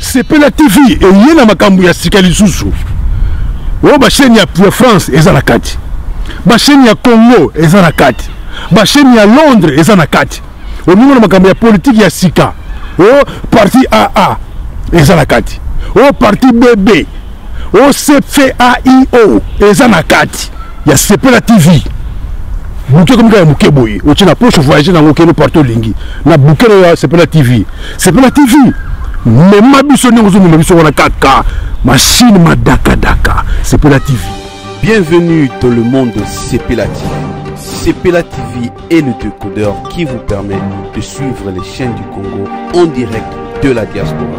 sepela tv eye na makambo ya sika lisusu oyo basheni ya france eza na kati basheni ya congo eza na kati basheni ya londres eza na kati olingo na makambo ya politiki ya sika o parti aa eza na kati o parti bb OCFAIO eza na kati ya Sepela TV. Buke ekomi kaka ya moke boye otye na poche voyage nango okende partout olingi na buke nayo ya Sepela TV. Sepela TV mema biso ndenge ozomema biso wana kaka mashine madakadaka Sepela TV. Bienvenue dans le monde de Sepela TV. Sepela TV est le décodeur qui vous permet de suivre les chaînes du Congo en direct de la diaspora.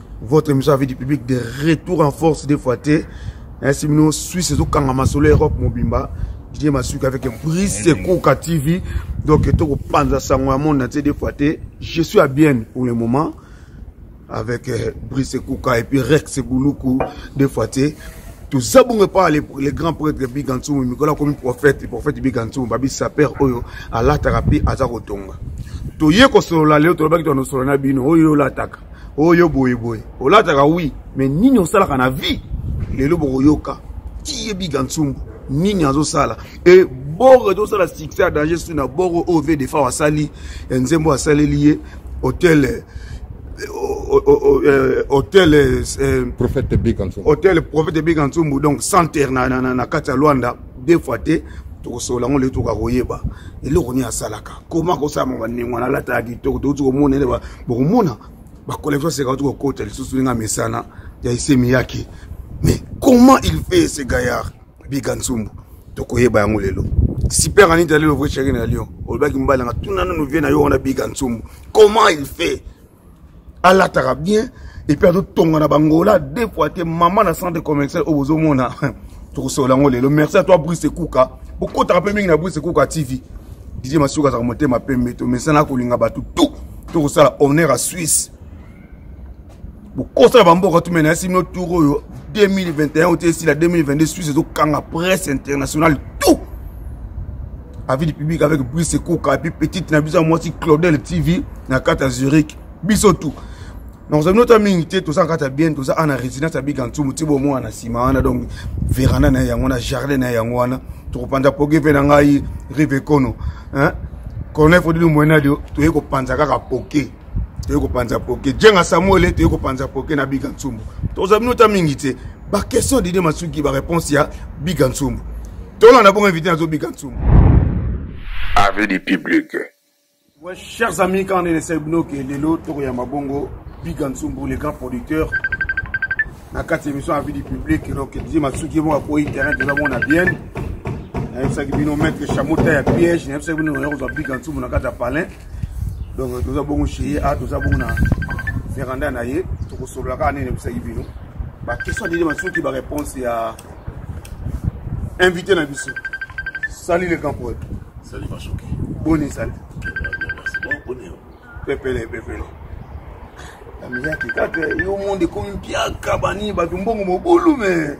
votre émission avec du public de retour en force des fois te ainsi mino suisse ezokanga masolo ya europe mobimba didie masuki avec brise ekoka tv donc tokopanza sango ya monde na tie des fois te je suis à bien pour le moment avec euh, brise ekoka et puis rex buluku des fois te toza bongo epa le grand prêtre big ansumu mikolo akomi prophète prophète big ansumu babi saper oyo alataka mpe aza kotonga toye kosolola lelo tolobaki tonosolola na bino oyo olataka oyo boye boye olataka wi mais nini osalaka na vie lelo bokoyoka tiye biga nsumbu nini azosala e boro ezosala succès ya danger su na boro oyo ve defa asali ya nzembo asaleli ye hotel eh, eh, hotel eh, prophète bigansumbu hotel prophète bigansumbu donc centre na, na, na, na kati ya luanda deux fois te tokosolola yango lelo tokoka koyeba eloko nini asalaka koma kosala mabandingo na alataka kitoko tokuti komona bokomona bacollection seka uti kokota lisusu ndenge amesana ya esemi yaki mais comment il fait ce gaillard biga nsumbu tokoyeba yango lelo super anita lelo vrai chéri na lion olobaki mobali nanga tuna nanu vie na yo wana biga nsumbu comment il fait alataka bien epuis azotonga na bangola deux fois te mama na centre commercial oyo bozomona tokosolola yango lelo merci à toi brice kuka bokotaka mpe mingi na brice kuka tv Didier Masuka azaka motema pembe to mesana kolinga bato tout to kosala honneur à Suisse bokosala bamboka tu mena yasi bino tour oyo 2021 ote esila 2022 Suisse ezokanga presse internationale tout avis du public avec Brice Koka et puis petite na biso ya mwasi Claudel TV na kati ya Zurich biso tout nakozala bino ta mingi te toza na kati ya bien toza ana résidence ya bika nsumu ti bomwana na nsima wana donc veranda na ye yango wana jardin na ye yango wana tokopanza poke mpe na ngai rive kono colonel fodili moenadi toyei kopanza kaka poke toyei kopanza poke jenga samuele toyei kopanza poke na bika nsumu tokozala bino ta mingi te baquestion didie masuki baréponse ya bika nsumu tolanda bongo invité nazo bika nsumu avis du public Ouais, chers amis, quand on est les Bino, que Lelo, Toro Yamabongo, Big Ansumbu, les grands producteurs, na kati émission avis du public donc dije masuki ye moko akoyi terrain toza mona bien nayebisaki bino maître chamota ya piège nayebisaki bino oya kozwa big ansumu na kati ya palin donc toza bongo chez ye a toza bongo na veranda na ye tokosolola kaka nini nayebisaki bino baquestion dije masuki baréponse ya invité na biso sali le grand poète Salut ma choki. Boni sali. Merci bon boni. Pepele pepele. Amiyaki kaka yo monde ekomi mpiaka bani bato mbongo mobulu mais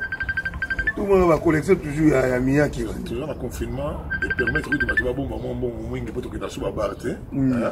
tout monde ba collection toujours ya, ya miyaki toujours na confinement et permettre kutu bato babomba mwa mbongo mwingi mpo tokenda so babar te mm.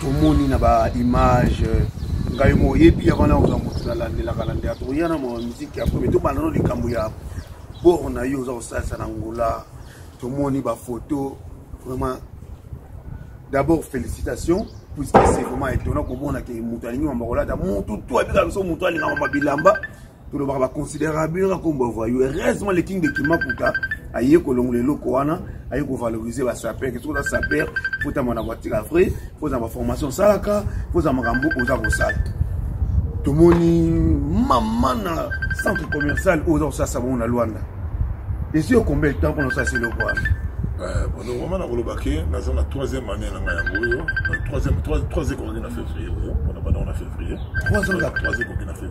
tomoni na ba image ngai mo oyebi ya wana oza moto nalandelaka landela tokoya na mawa miziki ya premier tobanda no likambo ya bor na yo oza kosalisa na ngola tomoni bafoto vraiment d'abord félicitation puisque c'est vraiment étonnant komona ke moto alingi mamba kolata motu tu abika biso motu alingama mabilamba tolobaka baconsidera bino na nkombo ya voyou heureusement le king de kimakuta aye kolongola eloko wana aye kovalorize basaper ke soki oza saper fotama na voiture ya vrai fozala baformation osalaka fozala makambo oza kosala tomoni mama na centre commercial oyo oza kosalisa bango na lwanda esi okombe temps mpona osalisa eloko wana euh, vraiment nakoloba ke naza na troisième année na ngai yango oyo euh, trois ekoki na février oyo mpona bandango na février trois ekoki na février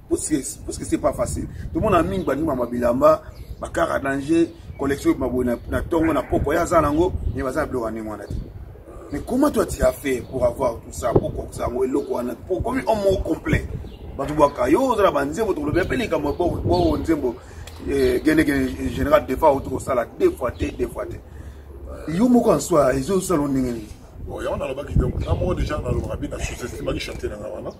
parce que c'est pas facile tomona mingi balingi mama bilamba bakara danger collection ebima boye na ntongo na poko ye aza na yango ye baza na biloko ya ndenge wana te mais comment toi tu as fait pour avoir tout ça pokokisa yango eloko wana okomi homo complet bato bwaka yo oza na banzembo tokoloba mpe likambo bo nzembo eh, gendegene général defa auti kosala de fois te de fois te yo moko en soi ezosala ndenge nini yango nalobaki donc na moko déjà nalobaka mpe na sous-estimaki chantier na nga wana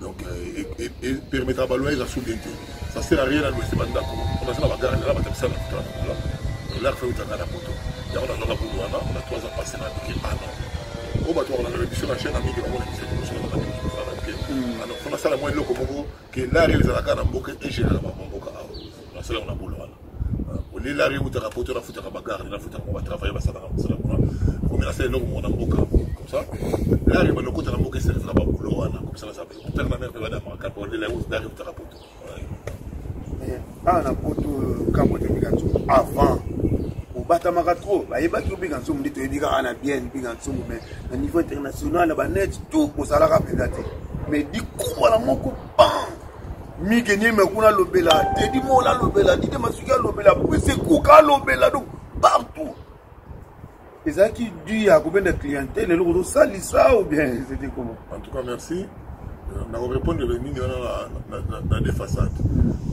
donc epermetaka baloyer eza sous bien te ça sert à rien na loise bandako onaza na bagara nala batabisa na kuta na kula lolaka fe utanga na poto yango nazwaka bulu wana na trois ans passé na bike ano oyo bato bakolanda bebiso na chaine mingi bamona biso liboso na bana kosala te alors fona sala mwa eloko moko ke lare ezalaka na mboka egelaka bango mboka awa nasalaka na bola wana olelari ewutaka poto nafutaka bagarde nafutaka mo batravaille basalaka mosala kuna omi nasala eloko moko na mboka komsa lari ebanda okota na mboka eservaka babulo wana komsa nasala otaka na mare mpe badamaka kaka olela lari ewutaka poto awa na poto kambo tobika nso avant obatamaka trop bayebaki obika nsomo nde toyebi kaka na bien bika nsomo mais na niveau international na banete tout osalaka mpenza te mais dikumbala moko mike nieme kuna alobela tedi mola alobela dide masuki alobela prise kuka alobela donc partout ezalaki du ya kobenda clientèle eloko tosalisa ou bien c'était comment en tout cas merci euh, nakorépondre mingi wana na deux façade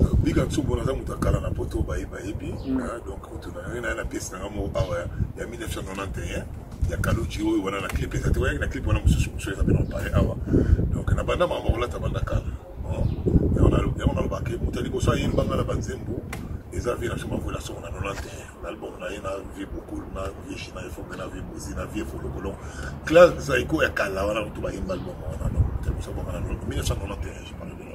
euh, bika nsubu naza moto akala na poto bayebi bayebi mm. euh, donc kutu naye naye na pièce nanga moko awa ya 1991 ya kaloji oyo wana na clip eza te oyaki na clip wana mosusu mosusu eza bino pare awa donc na banda mama olata banda kala yango nalobaka moto ya liboso ayembanga na banzembo eza vie na biso makwela songo na 91 na album na ye na vie bokul na vie china efonge na vie bozi na vie folokolo classe zaiko ya kala wana moto bayemba album wana donc moto ya biso abongana 1991 je parle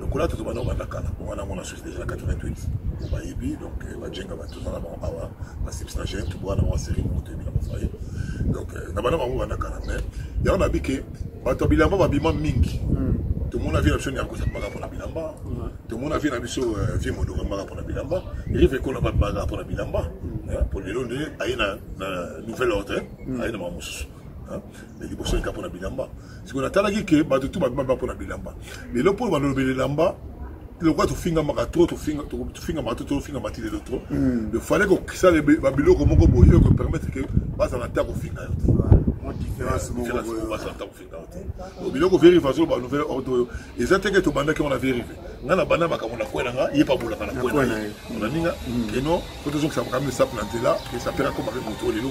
lokola tozo banda obanda kala wana yango na susi deja na 88 bayebi donc euh, bajenga bato oza na bango awa na substagene tobwana bango aseri bango toyebi na bafaye donc euh, na banda bango banda kala mais yango nabi ke bato ya bilamba babima mingi hmm. tomona vie na biso nyako zabaka mpona bilamba tomona vie na biso euh, vie modoka mbaka mpona bilamba rive ekola babaka mpona bilamba mpo hmm. lelo nde aye na nouvelle ordre hmm. aye na mamosusu na liboso eka mpo na bilamba sikoyo natalaki ke bato tu babima ba mpo na bilamba lelo mpo balobela elamba lokola tofingamaka tro tofingamaka to tofingama ti lelo tro hmm. il fallait kosala babiloko moko boye oyo kopermettre ke bazala ta kofinga yo te biloko vérive azo ba nouvelle ordre oyo eza teke tobandaki wana vérive ngai na banda makambo na kwela nga ye pabolaka na kwela ye onaninga keno po tozongisa makambo esape na nzela esape akoma pe moto lelo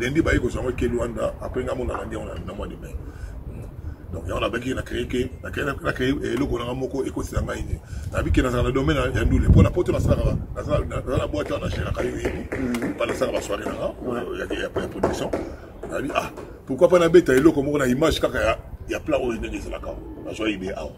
lundi baye kozwa yango eke luanda apres nga mona landi yango na mois de mai donc yango nabaki na créé ke na créé eh, eloko nanga moko ekosila ngai nini nayebi ke nazala na domaine ya ndule mpo na poto nasalaka naza na boite wana nageraka yo yebi mhm. mpa nasalaka basoire nanga euh, ya production nayebi ah pourquoi mpa nabeta eloko moko na image kaka ya plat oyo ndenge ezalaka nazwa idée awa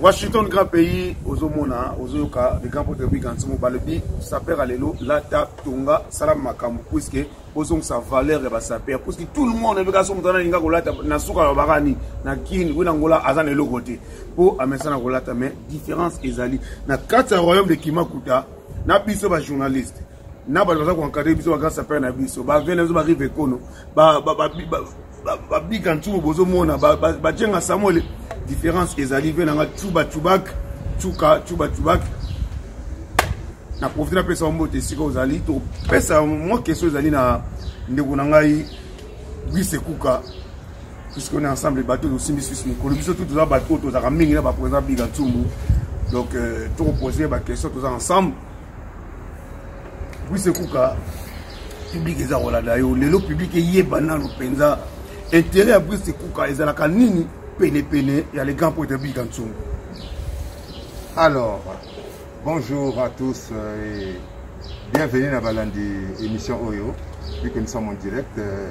Washington grand pays ozomona ozoyoka le grand pote big antimo balobi saper ya lelo lata tonga sala makambo puiske bozongisa valeur ya basaper puiske tout le monde ebeka so moto ana alinga kolata na suka ya bakani na kin wi na ngola aza na eloko te mpo amesana kolata mais différence ezali na kati ya royaume de kimakuta na biso bajournaliste na bato baza koencadre biso bagrand saper na biso bavie na biso barive ekono babika ntumu bozomona bajenga samuel différence ezali mpe nanga cuba cubak cuka cuba cubak na profite napesa mbote esika ozali topesa mwa question ezali na ndeko na ngai brise kuka puisque on est ensemble bato tosimbi susu mikolo biso tu toza bato oyo tozalaka mingi na bakonza biga ntumbu donc euh, tokopose baquestion toza ensemble bwise kuka publike eza kolanda yo lelo publike eyeba nano mpenza intere ya bwise kuka ezalaka nini penepene ya le grand poete bika nsungu alors bonjour à tous euh, et bienvenue na balandi émission oyo vu que nous sommes en direct euh,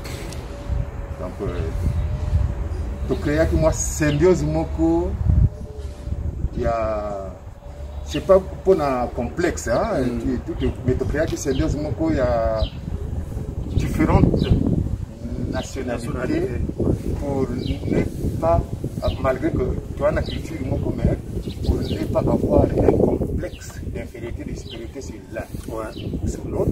donc euh, tokreaki mwa symbiose moko ya je sais pas mpo na complexe hein, mm. tout, tout, mais tokreaki symbiose moko ya différentes nationalités pour ne pas malgré que tu as la culture moko mais pour ne pas avoir un complexe d'infériorité de supériorité sur l'un ouais. sur l'autre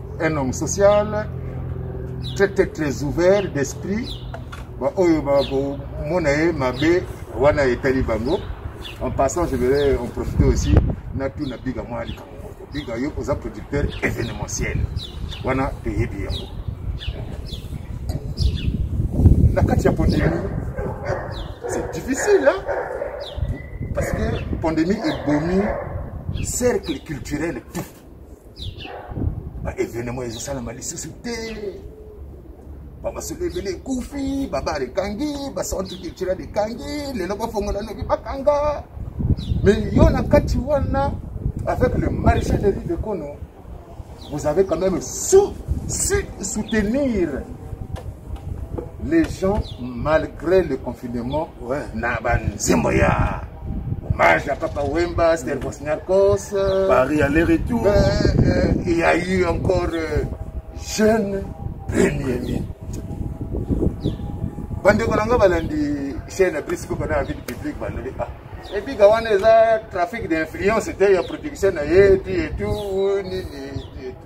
un homme social très très très ouvert d'esprit baoyo bakomona ye mabe wana etali bango en passant je voulais en profiter aussi natuna biga mwa likambo moko biga yo oza producteur événementiel wana toyebi yango na kati ya pandémie c'est difficile hein? parce que pandémie ebomi cercle culturel tout baevenema ezosalama lisusu te bamasolo ebele ekufi babar ekangi bacentre culturel ekangi lelo bafongola noki bakanga mais yo na kati wana avec le maréchal de rive kono vous avez quand même sou, sou, soutenir les gens malgré le confinement ouais. na banzembo ya hommage à papa wemba stervos narcos euh, paris aller retour euh, euh, il y a eu encore euh, jeune premier bandeko na nga balandi chaîne ya brisco kona ya ville publique balobi ah epiga wana eza trafic d'influence te ya production na ye ti etu nini ti etu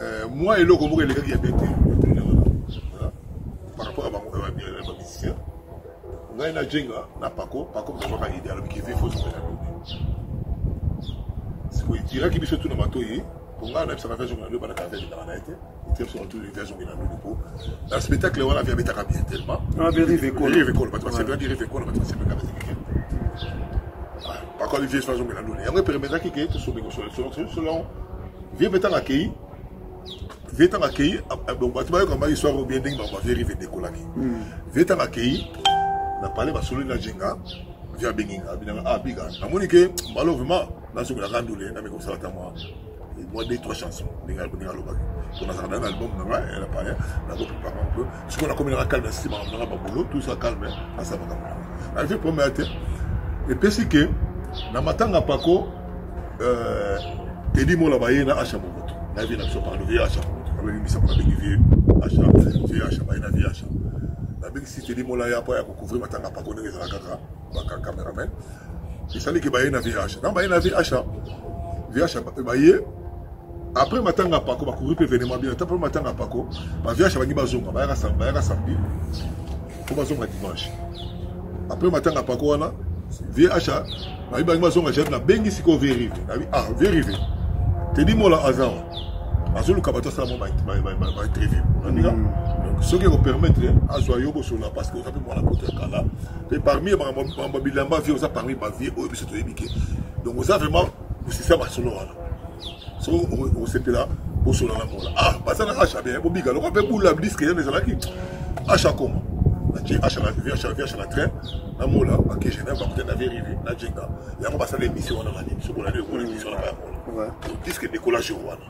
euh, mwa eloko moko elekaki ya bete par rapport ya bango bamisien ngai na jenga na pako pako mozalaka ide alobiki ve fozobela sikoyo etiraki biso tu na matoyi mpo ngai nayebisaka version na lobana ka version na ye te etiraki biso na version na lobana mpo na spectacle wana vi abetaka bien tellement ah, rivecol bato basepelaki rivecol bato basepelaka bazikike bakoli vieux fazo mela lole yango epermetaki ke tosombekosolo selon vie mpe ntango akei vie ntango akei bato bayoka mba histoire oyo bien ndenge bango bavie rive edekolaki hmm. vie ntango akei na pale basololi na jenga vie abengi nga abinanga ah biga namoni ke mbalo vraiment nazongelaka ndule nameka kosala ta mwa mwa de trois chanson ndenge alobaki mpo nazalaka nayo na album na nga ya na pale nakoprepare un peu sikoyo nakomi nanga calme asisi makambo nanga babolo tout ça calme asala makambo nanga na vie problème ya te epesi ke na matanga pako euh, tedi mola baye na asha mokoto na vie na biso pardon vie asha mokoto abebimisa mpo nabengi vie asha vie asha baye na vie asha nabengisi tedi mola ya mpo ya kocouvrir matanga pako ndenge ezala kaka baka cameraman esaliki baye na vie asha na baye na vie asha vie asha baye après matanga pako bakuri mpe evenement bino ata mpe matanga pako baviage bangi bazonga bayaka samedi mpo bazonga dimanche après matanga pako wana vih bayi bangi bazonga jade nabengi sikoyo verive nabi ah verive tedi mola aza wa azoluka bato asala mwa bainterview onaninga mm. donc soki ekopermettre azwa yo bosolola parce que oza mpe mwana poto ya kala mpe parmi makambo bilamba vie oza parmi bavie oyo biso toyebi ke donc oza vraiment bosisa masolo wana so osepela bosolo na mola ah baza na asha bien bobika loko mpe bula diske yana ezalaki asha koma natie asha na vie asha vie asha na train na mola bake genève bakute na vie rive na jenga yango basala émission wana na nini sokolani ekona émission na bayakola diske décollage wana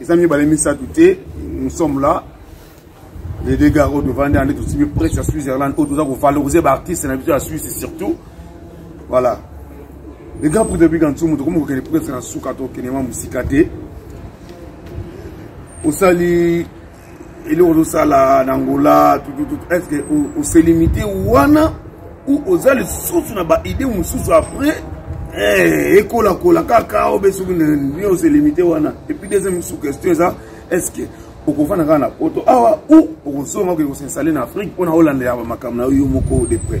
eza mibale misato te nous sommes là les deux gars oyo tovandi ande tosimi presse ya switzerland oyo toza kovalorize baartiste na biso ya suisse surtout voilà les gars prix de big ansumu tokomi kokende presque na suka tokende mwa mosika te osali eloko ozosala na ngola est ce que ose limite wana ou oza lisusu na baide mosusu après eh, ekolakola kaka obe soki ni ose limite wana epuis deuxième sous question eza est ce que okofanda kaka na poto awa ou okozonga oke kosinstale na afrique mpona olandela bamakambo na yo yo moko de près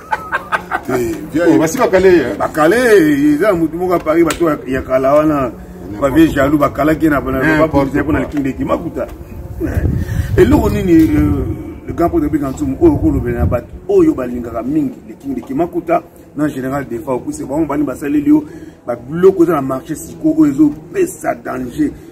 Eh, basi bakale eh? bakale eh, eza motu moko ya paris bato ya kala wana bavie jaloux bakalaki na bapolitike mpo na likindeki makuta eloko nini euh, le grand pote bika nsumu oyo okolobela na bato oyo balingaka mingi likindeki makuta na général defa okuse bango bani basaleli yo babiloko eza na marché siko oyo ezopesa danger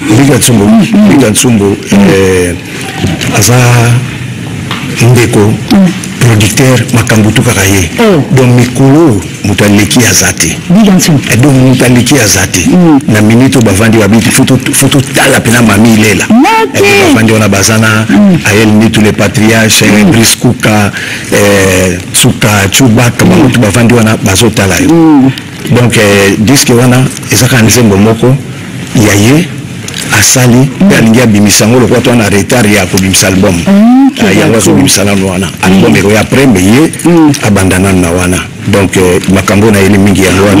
Mbika Nsumbu, Mbika Nsumbu eh, aza ndeko mm. producteur makambo tu kaka ye oh. donc mikolo moto aleki aza te eh, donc moto aleki aza te mm. na minute oyo bavandi babiki fo totala mpena mami ilela eh, bavandi wana baza na mm. ayel mitu le patriarche bris kuka suka chubaka bamotu bavandi wana bazotala yo donc eh, diske wana eza kaka nzembo moko ya ye asali mpe mm. alingi abimisa yango lokola toa na retard ya kobimisa album mm, ah, yango azobimisa nano wana mm. album ekoya apres me ye abanda nano na wana donc eh, makambo na yeli mingi yango wana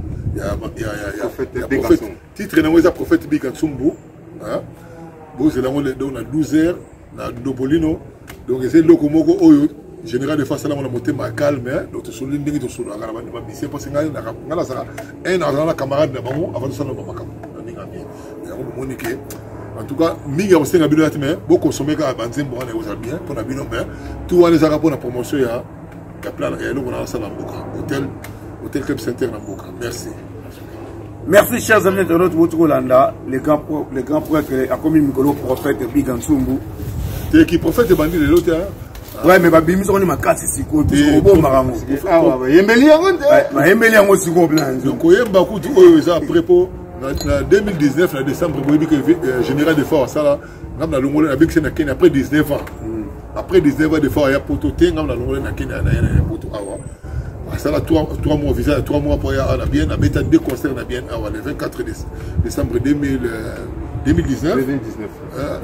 ya prophète titre nango eza prophète bikatsumbu bozela yango donc na 12 heures na dobolino donc eza eloko moko oyo général de face alango na motema ya calme eh. donc tosoli ndenge tosololaka na bande bamise parce ngai ngai nazala un nazala na camarade na bango avant tosala na makambo na ndenge ya bien yango bomoni ke en tout cas mingi ya kosenga bino yati mais bokonsomeka banzembo wana ekozala bien mpo na bino mais tout wana ezalaka mpo na promotion ya kapla na eloko na sala mboka hotel hotel club center na mboka merci Merci chers amis de notre Wotiko Landa, le grand, le grand prêtre a commis Mikolo prophète Big Ansumbu. T'es qui prophète de bandit de l'autre hein? Ouais, mais babimi soko ni makasi siko to obo marango. Ah ouais, bah, yembeli yango nde. Ba bah, yembeli yango siko plan. Donc oyemba kutu oyo eza après po na 2019 na décembre boyebi que euh, général de force sala ngai na longole na bikisi na kenya après 19 ans mm. après 19 ans de fois ya poto te ngai na longole na kenya na yena ya poto awa asala 3 mois visa ya 3 mois mpo ya na bien abeta deux concert na bien awa le 24 décembre 2000 2019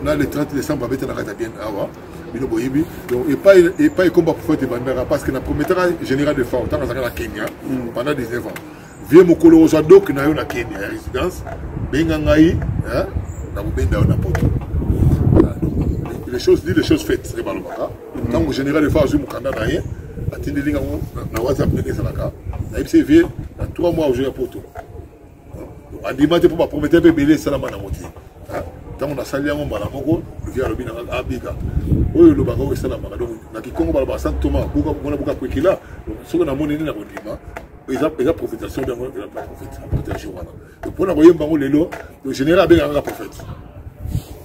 na le 30 décembre abeta na kati ya bien awa bino boyebi donc epai ekomba prophète ebandaka parce que na prometaka général de fao ntango azalaka na kenya mm. pendant 19 ans vie mokolo ozwa dok na yo na kenya ya résidence benga ngai nakobenda yo na poto les choses dit les choses faites nde balobaka ntango général efa azwi mokanda na ye atindeli yango na whatsapp ndenge ezalaka nayebisi ye vie na trois mois ozoya poto andima te mpo bapromete mpe ebele esalama nango te ntango nasali yango mbala moko vie alobi na ngai abika oyo olobaka oyo esalamaka donc na kikongo balobaka santo toma buka mona buka kwekila soki namoni nini nakondima eza eza prophétisation nde yango ba prophète protéger wana donc mpona koyemba yango lelo le général abengaka nga prophète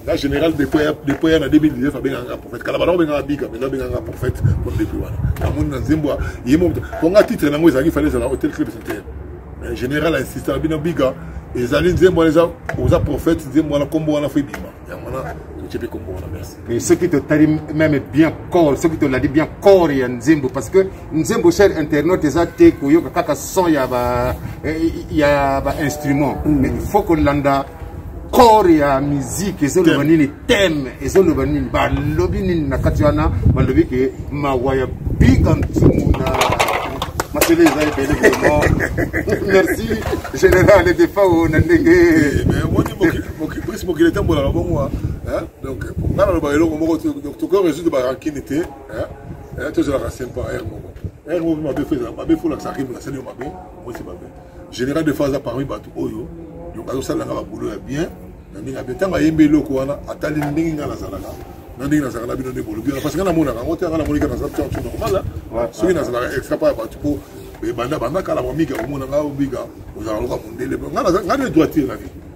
nga général depuis ya na 2019 abengaka nga prophète kala banao bengaka biga melo abengaka nga prophète mpo depuis wana namoni na nzembo ye mo mpo nga titre na yango ezalaki fale ezala hotel club santere mais général insista na bino biga ezali nzembo wana eza oza prophète nzembo wana nkombo wana fo ebima yango wana totie mpe kombo wana merci mais soki totali meme bien corps soki tolandi bien corps ya nzembo parce que nzembo cher internet eza te koyoka kaka son ya ba eh, ya ba instrument mm. mais il faut kolanda corps ya musique ezoloba nini thème ezoloba nini balobi nini na kati wana balobi ke mawa ya biga ntumu na masele eza ebele vraiment merci général defao na ndenge eh, prince mokili etambolaka bongo ah. eh, donc nga naloba eloko moko tokoki résoudre barankine te eh, eh, tozalaka sempa r moko r moko mabe fo ezala mabe fo olakisaka ebula asali yo mabe omosi mabe général de fois aza parmi bato oyo donc azosala nga babulo ya bien na ndenge ya bien ntango ayembi eloko wana atali ndenge nga nazalaka na ndenge nazalaka na bino nde bolobi wana parce nga namonaka yango te anga namoniki naza tonso normala soki nazalaka extra pa ya bato mpo ebanda banda kala mamika komona nga omika ozalaka loka mondele nga nde droitire na vie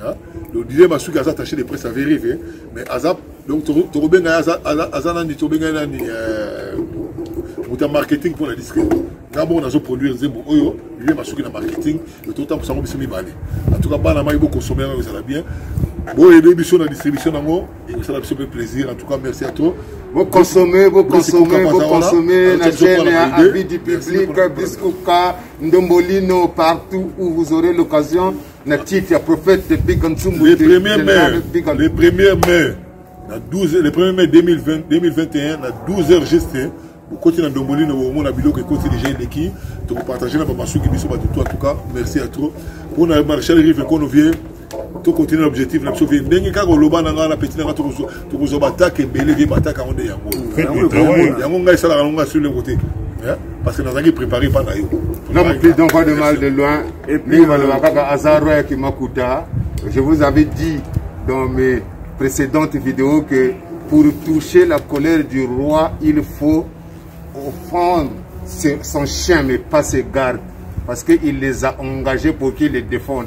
Hein? Le Didier Masuki aza attaché de presse à vérifier, hein. mais aza donc tokobenga aza aza nani tokobenga nani euh muta marketing pour la disque. Ngabo nazo produire nzembo oyo Didier Masuki na marketing, le total pour sango biso mibale. En tout cas bana mai bo consommer ça va bien. Bon aider biso na distribution nango, et ça va biso fait plaisir. En tout cas merci à toi. Vous consommez, vous consommez, vous consommez la chaîne à avis du public, Biscuka, Ndombolino, partout où vous aurez l'occasion. na titre ya prophète de big nsumbu le premier mai le premier mai na 12 le premier mai 2020 2021 na 12 heures juste bokoti na ndombolino bomona biloko ekoti deja eleki tokopartage na bamasuki biso bato to antuka merci ya trop mpo na marchal rive kono vie tokontinue na objectif na biso vie ndenge kaka oloba na ngai na peti na ngai tokozwa tokozwa batake ebele te batake yango nde yango yango ngai esalaka yango ngai sule kote hein? parce que nazalaki prépare epai na yo l'homme qui donc va de mal de loin et puis baloba kaka aza roi ya kimakuta je vous avais dit dans mes précédentes vidéos que pour toucher la colère du roi il faut offendre son chien mais pas ses gardes parce qu'il les a engagés pour qu'ils les défendent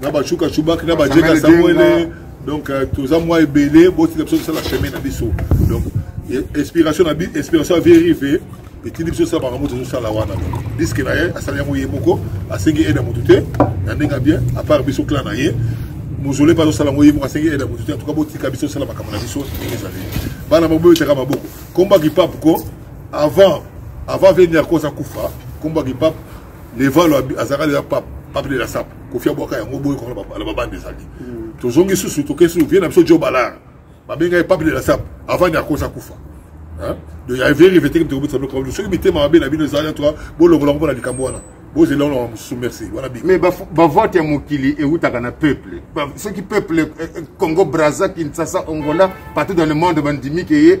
na bashuka shubaki na bajeka samuele donc euh, toza mwa ebele botika biso tosala chemin na biso donc inspiration na inspiration ya vie rive etindi biso osala makambo tozosala wana diske na ye asali yango ye moko asengi aide ya motu te na ndenge ya bien apart biso clan na ye mozole mpe azosala yango ye moko asengi aide ya motu te antuka botika biso osala makambo na biso ndenge ezali bana moko boyotaka maboko komba kipapu ko avant avant vie niarkos akufa komba kipapu levalo azalaka deja pape pape de la sap kofi abwaka yango boye kona na babande ezali hmm. tozongi susu tokei susu vie na biso jo balar babenga ye pape de la sap avant de akosa kufa donc ya vie revete ke tokobisa biloko bino soki mitema mabe na bino ezali antoka bolongolako mpo na likambo wana bozela olonga mosusu merci wana bi mais bavote ya mokili ewutaka na peuple soki peuple eh, eh, congo braza kinshasa angola partout dans le monde bandimi ke ye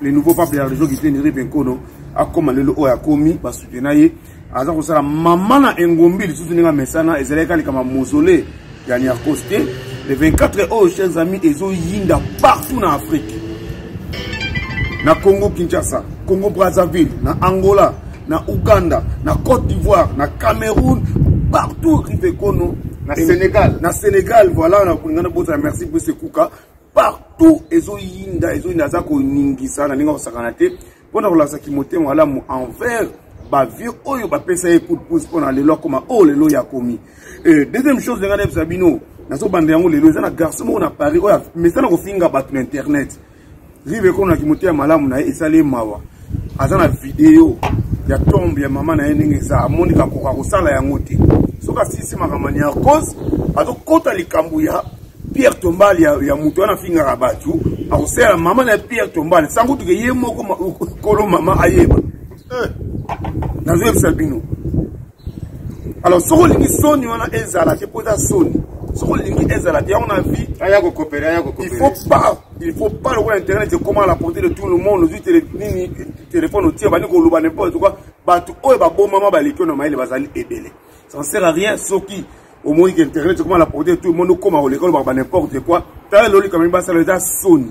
le nouveau pape de la région kiteni ripe nkono akóma lelo oyo akomi basutena ye aza kosala mama na engombi lisusu ndenge amesana ezalaki kaka likama mausolée ya niarcos te le 24 oyo chers amis ezoyinda partout na afrique na congo kinshasa congo brazzaville na angola na ouganda na côte d'ivoire na cameroun partout rive kono na sénégal na sénégal voilà na kolingana bozala merci bwese kuka partout ezoyinda ezoyinda aza koningisa na ndenge akosakana te mpo na kolakisa kimotema malamu envers bavieux oyo bapesa ye coup de pouce mpo na lelo akoma oyo oh, lelo ya komi eh, deuxième chose ndenga nayebisa bino nazobanda yango lelo eza na garçon moko na paris oyo mesana kofinga bato na internet rive ekolo na kimotema malamu na ye esali ye mawa aza na video ya tombe ya mama na ye ndenge eza amoni kakoka kosala yango te soki asilisi makambo ya niarcos azokɔta likambo ya pierre tombale ya, ya moto wana afingaka bato akosala mama na pierre tombale sango tuke ye moko kolo mama ayeba eh. nazoyebisa bino alors soki olingi soni wana ezala te mpo eza soni soki olingi ezala te yango na vie il faut pas il faut pas lokola internet ekoma à la portée de tout le monde ozwi nini téléphone otie bandi koloba n'importe quoi bato oyo babomama baleki oyo na mayele bazali ebele ça ne sert à rien soki omoni ke internet ekoma à la portée de tout le monde okoma koleka olobaka ba n'importe quoi tala lolika memi basala eza soni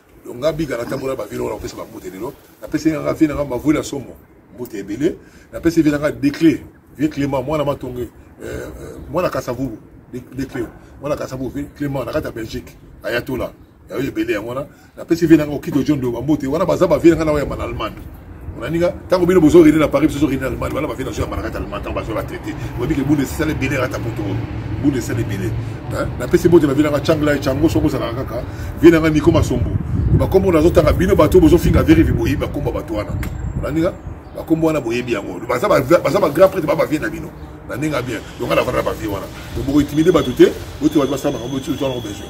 donc nga bika natambola ba ville wana kopesa ba mbote lelo napesi nga vie nanga mavue na somo mbote ebele napesi vie nanga declé vie clément mwana matonge euh, euh, mwana kasavubu declé mwana kasavubu vie clément na kati ya belgique ayatola yayo ebele yango wana napesi vie nanga okito jondo bambote wana baza ba vie nanga na oyo ya mana allemagne onaninga ntango bino bozo rene na paris biso zorene na allemagne wana bafe nazo ya malakata allemagne ntango bazo la traité oyebi ke bunda esala ebele rata poto bunda esala ebele napesi bote na vie nanga changla chango soko ozalaka kaka vie nanga niko masombo bakombo nazotanga bino bato bozofinga verivi boyebi bakombo bato wana onaninga bakombo wana boyebi yango baza bagrand prêtre ba bavie na bino na ndenge ya bien donc ala vanda na bavie wana donc bokointimide bato te oyo te bato basala makambo oyo tozala na besoin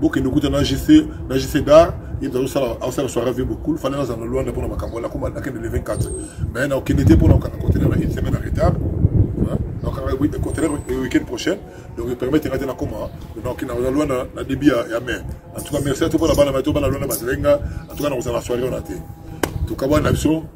bokende okuta na gc na gc dar ye mpe azosala asala soirée vie bokul fanda nazala na luanda mpona makambo wana akoma nakende le 24 mais na okende te mpona okanga contener na une semaine en retard nakanga contener week-end prochaine donc epermettre nga te nakoma nakenda na luanda na début ya mai en tout cas merci ato mpona bana mai to bana luanda bazelenga en tout cas nakozala na soirée wana te tokabwana na biso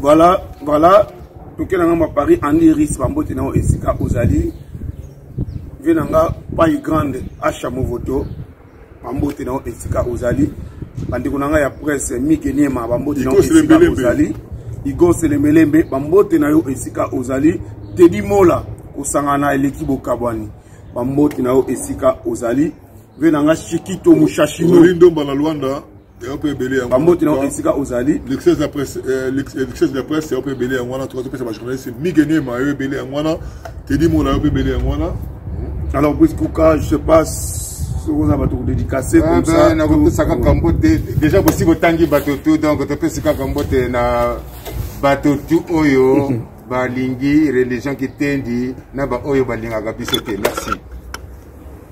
voilà voilà toke na nga mwa paris andy ris bambote na yo esika ozali vie na nga pai grande asha movoto bambote na yo esika ozali bandeko na ngai ya presse mike niema bambote na yo esika ozali igo selemelembe bambote na yo esika ozali tedi mola kosangana eleki bokabwani bambote na yo esika ozali ve na nga shikito mushashino ndomba na lwanda yango mpe ebele yangoambote na esika ozali lexes de la presse euh, yango mpe ebele yango wana toka topesa bajournaliste migenie mayo ebele yango wana tedi mola yo mpe ebele yango wana alors priskuka je sais pas soki oza bato kodedikase ah, ben, nakopesa kaka mbote déjà bosi botangi bato tu donc topesi kaka mbote na bato tu oyo balingi religion kitendi na baoyo balingaka biso te merci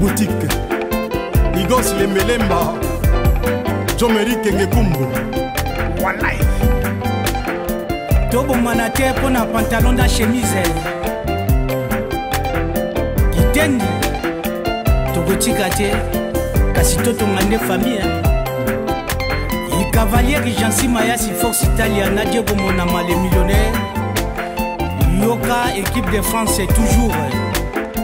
boutique igos lembelemba jomeri kenge kumbu walai tobomana te mpo na pantalon na chemise kitendi tokotika te kasi totonga nde famille ikavalier jansi mayasi force italia na diego monama le millionnaire yoka équipe de france toujours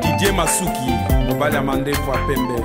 Didier Masuki, mobali ya mandefu ya pembe.